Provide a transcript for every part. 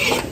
Yeah.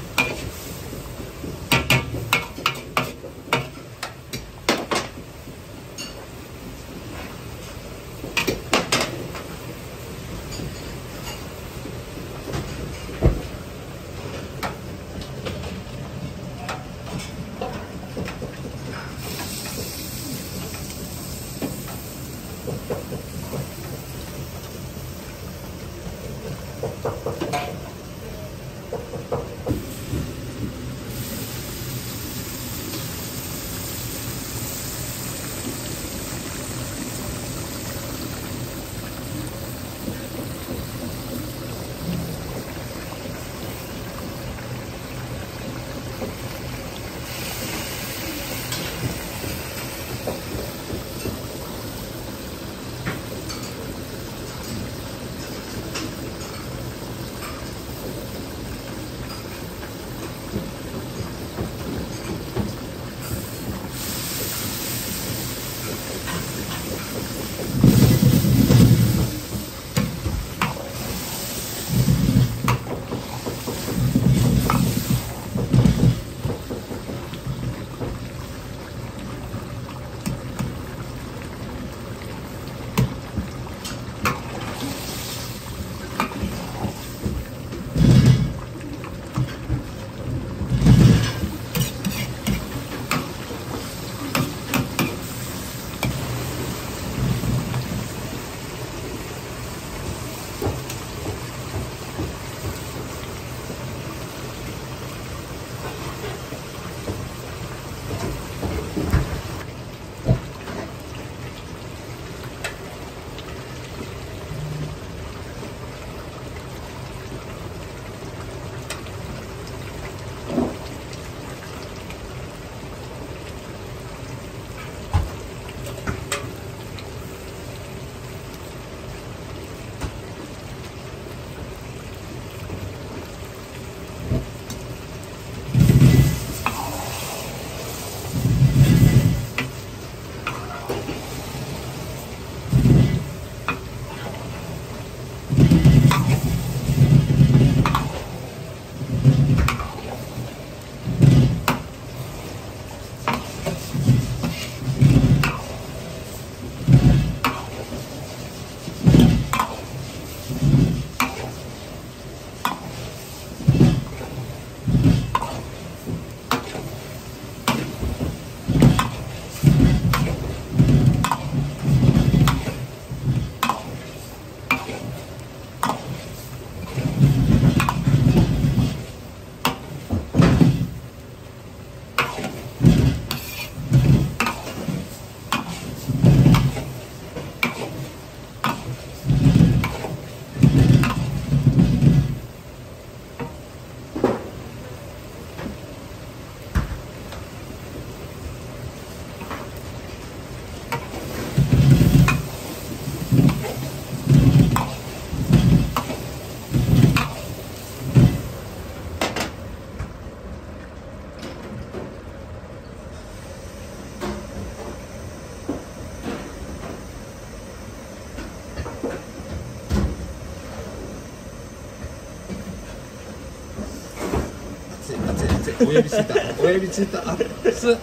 親指ついた親指ついた熱っ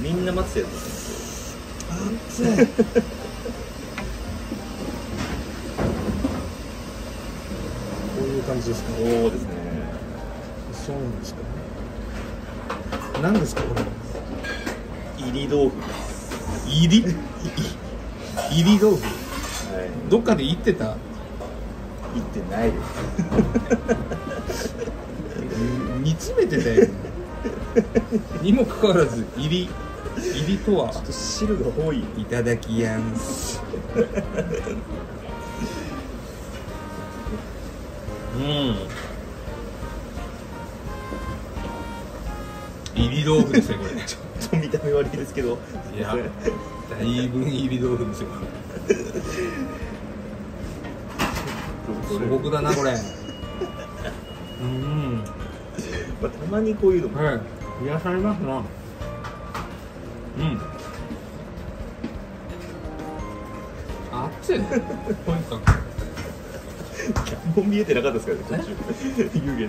みんな待ってたやつ熱いこういう感じですかそうですね。そうなんですか何ですかこれ入り豆腐入り入り豆腐はい。どっかで言ってた。行ってないです煮詰めてたよ。にもかかわらず入り入りとは。ちょっと汁が多いいただきやんすうん入り豆腐ですねこれちょっと見た目悪いですけど。いやだいぶ入り豆腐ですよ。素朴だなこれ。うんまあ、たまにこういうのも。はい癒されますな。うん。熱い。ねとにかくもう見えてなかったですからね途中。湯気で